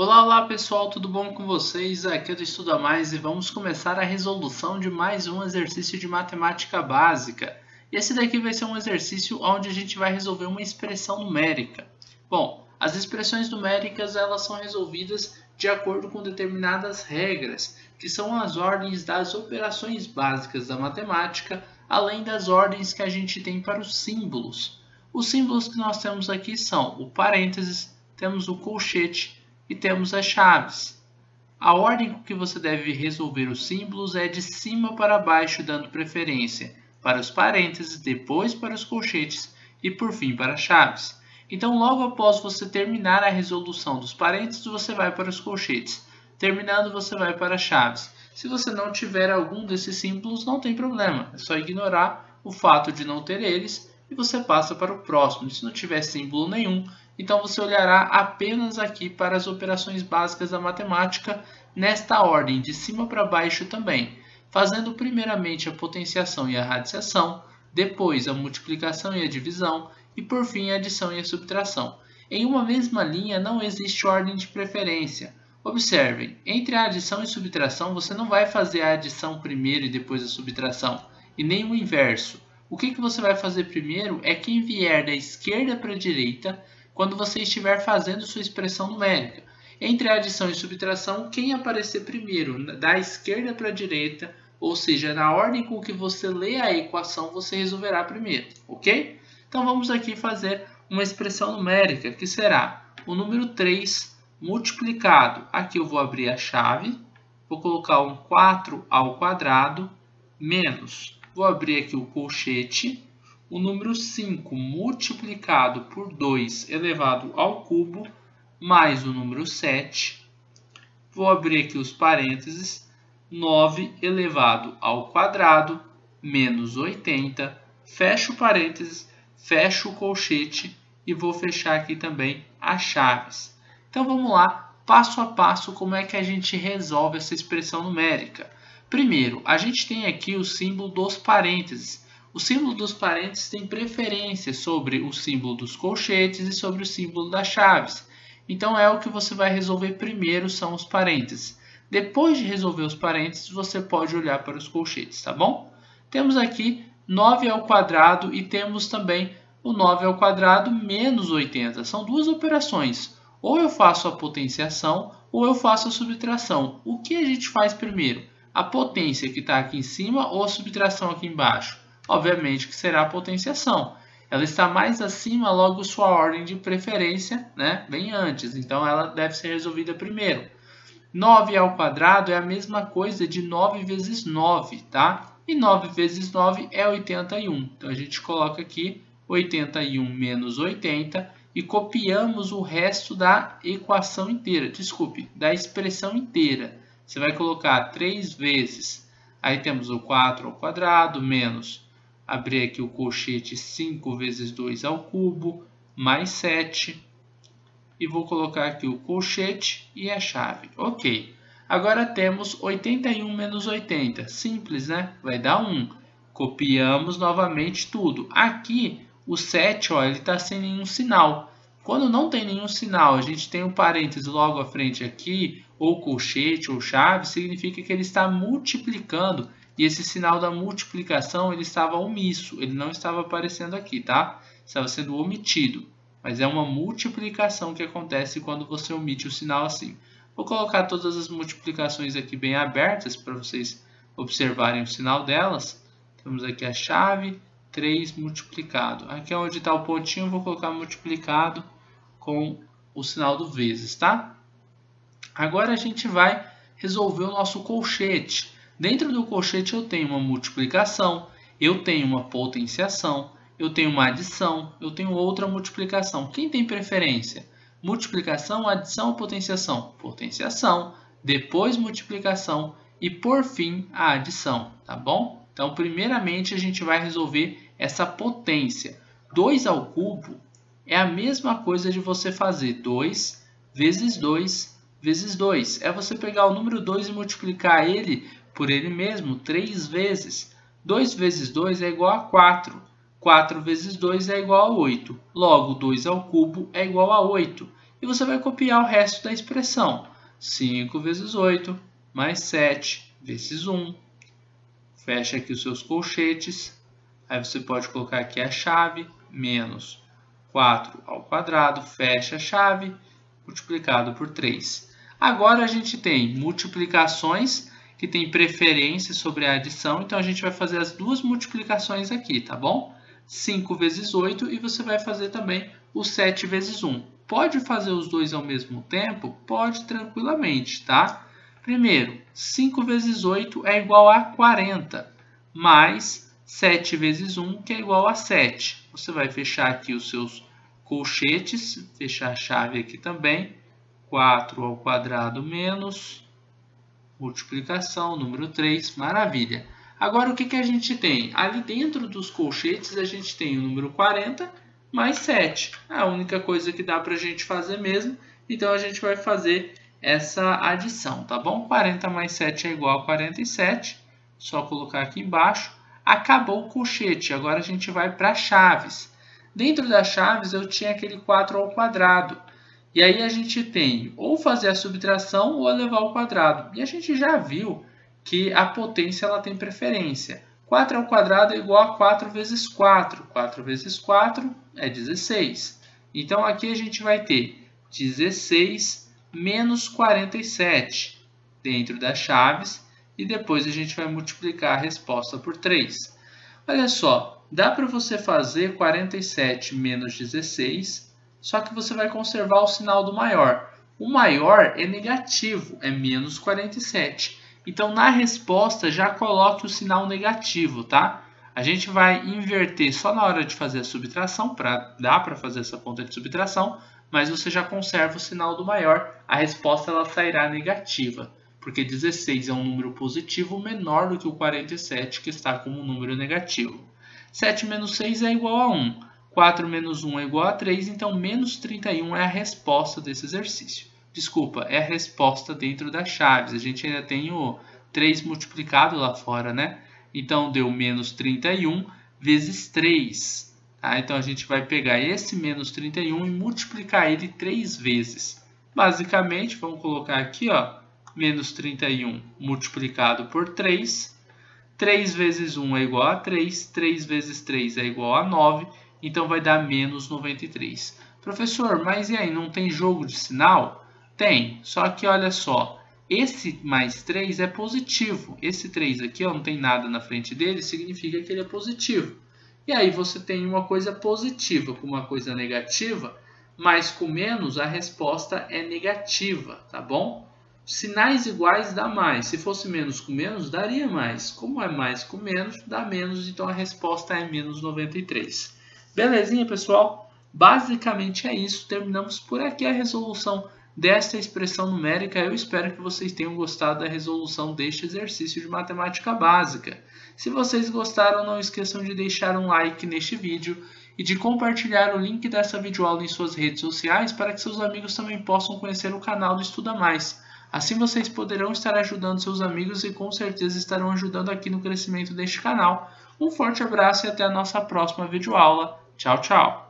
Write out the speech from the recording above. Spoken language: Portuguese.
Olá, olá pessoal, tudo bom com vocês? Aqui é do Estuda Mais e vamos começar a resolução de mais um exercício de matemática básica. Esse daqui vai ser um exercício onde a gente vai resolver uma expressão numérica. Bom, as expressões numéricas elas são resolvidas de acordo com determinadas regras, que são as ordens das operações básicas da matemática, além das ordens que a gente tem para os símbolos. Os símbolos que nós temos aqui são o parênteses, temos o colchete e temos as chaves. A ordem com que você deve resolver os símbolos é de cima para baixo, dando preferência para os parênteses, depois para os colchetes e por fim para as chaves. Então, logo após você terminar a resolução dos parênteses, você vai para os colchetes. Terminando, você vai para as chaves. Se você não tiver algum desses símbolos, não tem problema. É só ignorar o fato de não ter eles e você passa para o próximo. Se não tiver símbolo nenhum, então você olhará apenas aqui para as operações básicas da matemática nesta ordem, de cima para baixo também, fazendo primeiramente a potenciação e a radiciação, depois a multiplicação e a divisão e por fim a adição e a subtração. Em uma mesma linha não existe ordem de preferência. Observem, entre a adição e subtração você não vai fazer a adição primeiro e depois a subtração, e nem o inverso. O que, que você vai fazer primeiro é quem vier da esquerda para a direita quando você estiver fazendo sua expressão numérica. Entre adição e subtração, quem aparecer primeiro, da esquerda para a direita, ou seja, na ordem com que você lê a equação, você resolverá primeiro, ok? Então vamos aqui fazer uma expressão numérica, que será o número 3 multiplicado. Aqui eu vou abrir a chave, vou colocar um 4 ao quadrado, menos, vou abrir aqui o colchete, o número 5 multiplicado por 2 elevado ao cubo, mais o número 7. Vou abrir aqui os parênteses. 9 elevado ao quadrado, menos 80. Fecho parênteses, fecho o colchete e vou fechar aqui também as chaves. Então vamos lá, passo a passo, como é que a gente resolve essa expressão numérica. Primeiro, a gente tem aqui o símbolo dos parênteses. O símbolo dos parênteses tem preferência sobre o símbolo dos colchetes e sobre o símbolo das chaves. Então é o que você vai resolver primeiro são os parênteses. Depois de resolver os parênteses, você pode olhar para os colchetes, tá bom? Temos aqui 9 ao quadrado e temos também o 9 ao quadrado menos 80. São duas operações. Ou eu faço a potenciação ou eu faço a subtração. O que a gente faz primeiro? A potência que está aqui em cima ou a subtração aqui embaixo? Obviamente que será a potenciação. Ela está mais acima, logo sua ordem de preferência né, vem antes, então ela deve ser resolvida primeiro. 9 ao quadrado é a mesma coisa de 9 vezes 9, tá? E 9 vezes 9 é 81. Então a gente coloca aqui 81 menos 80 e copiamos o resto da equação inteira, desculpe, da expressão inteira. Você vai colocar 3 vezes, aí temos o 4 ao quadrado menos abrir aqui o colchete 5 vezes 2 ao cubo, mais 7. E vou colocar aqui o colchete e a chave. Ok. Agora temos 81 menos 80. Simples, né? Vai dar 1. Copiamos novamente tudo. Aqui, o 7, ó, ele está sem nenhum sinal. Quando não tem nenhum sinal, a gente tem um parênteses logo à frente aqui, ou colchete ou chave, significa que ele está multiplicando e esse sinal da multiplicação ele estava omisso, ele não estava aparecendo aqui, tá? Estava sendo omitido, mas é uma multiplicação que acontece quando você omite o sinal assim. Vou colocar todas as multiplicações aqui bem abertas para vocês observarem o sinal delas. Temos aqui a chave 3 multiplicado. Aqui é onde está o pontinho, vou colocar multiplicado com o sinal do vezes, tá? Agora a gente vai resolver o nosso colchete. Dentro do colchete eu tenho uma multiplicação, eu tenho uma potenciação, eu tenho uma adição, eu tenho outra multiplicação. Quem tem preferência? Multiplicação, adição ou potenciação? Potenciação, depois multiplicação e por fim a adição, tá bom? Então, primeiramente a gente vai resolver essa potência. 2 ao cubo é a mesma coisa de você fazer 2 vezes 2 vezes 2. É você pegar o número 2 e multiplicar ele por ele mesmo três vezes. 2 vezes 2 é igual a 4. 4 vezes 2 é igual a 8. Logo, 2 ao cubo é igual a 8. e você vai copiar o resto da expressão. 5 vezes 8 mais 7 vezes 1. Fecha aqui os seus colchetes. Aí você pode colocar aqui a chave, menos 4 ao quadrado, fecha a chave, multiplicado por 3. Agora a gente tem multiplicações que tem preferência sobre a adição, então a gente vai fazer as duas multiplicações aqui, tá bom? 5 vezes 8 e você vai fazer também o 7 vezes 1. Pode fazer os dois ao mesmo tempo? Pode tranquilamente, tá? Primeiro, 5 vezes 8 é igual a 40, mais 7 vezes 1, que é igual a 7. Você vai fechar aqui os seus colchetes, fechar a chave aqui também. 4 ao quadrado menos multiplicação, número 3, maravilha. Agora, o que, que a gente tem? Ali dentro dos colchetes, a gente tem o número 40 mais 7. É a única coisa que dá para a gente fazer mesmo. Então, a gente vai fazer essa adição, tá bom? 40 mais 7 é igual a 47. Só colocar aqui embaixo. Acabou o colchete. Agora, a gente vai para chaves. Dentro das chaves, eu tinha aquele 4 ao quadrado. E aí a gente tem ou fazer a subtração ou elevar ao quadrado. E a gente já viu que a potência ela tem preferência. 4 ao quadrado é igual a 4 vezes 4. 4 vezes 4 é 16. Então aqui a gente vai ter 16 menos 47 dentro das chaves e depois a gente vai multiplicar a resposta por 3. Olha só, dá para você fazer 47 menos 16 só que você vai conservar o sinal do maior. O maior é negativo, é menos 47. Então, na resposta, já coloque o sinal negativo, tá? A gente vai inverter só na hora de fazer a subtração, para dá para fazer essa conta de subtração, mas você já conserva o sinal do maior, a resposta ela sairá negativa, porque 16 é um número positivo menor do que o 47, que está como um número negativo. 7 menos 6 é igual a 1. 4 menos 1 é igual a 3, então menos 31 é a resposta desse exercício. Desculpa, é a resposta dentro das chaves. A gente ainda tem o 3 multiplicado lá fora, né? Então, deu menos 31 vezes 3. Tá? Então, a gente vai pegar esse menos 31 e multiplicar ele 3 vezes. Basicamente, vamos colocar aqui, ó, menos 31 multiplicado por 3. 3 vezes 1 é igual a 3, 3 vezes 3 é igual a 9, então vai dar menos 93. Professor, mas e aí, não tem jogo de sinal? Tem, só que olha só, esse mais 3 é positivo. Esse 3 aqui ó, não tem nada na frente dele, significa que ele é positivo. E aí você tem uma coisa positiva com uma coisa negativa, mais com menos a resposta é negativa, tá bom? Sinais iguais dá mais. Se fosse menos com menos, daria mais. Como é mais com menos, dá menos, então a resposta é menos 93. Belezinha, pessoal? Basicamente é isso. Terminamos por aqui a resolução desta expressão numérica. Eu espero que vocês tenham gostado da resolução deste exercício de matemática básica. Se vocês gostaram, não esqueçam de deixar um like neste vídeo e de compartilhar o link dessa videoaula em suas redes sociais para que seus amigos também possam conhecer o canal do Estuda Mais. Assim vocês poderão estar ajudando seus amigos e com certeza estarão ajudando aqui no crescimento deste canal. Um forte abraço e até a nossa próxima videoaula. Tchau, tchau!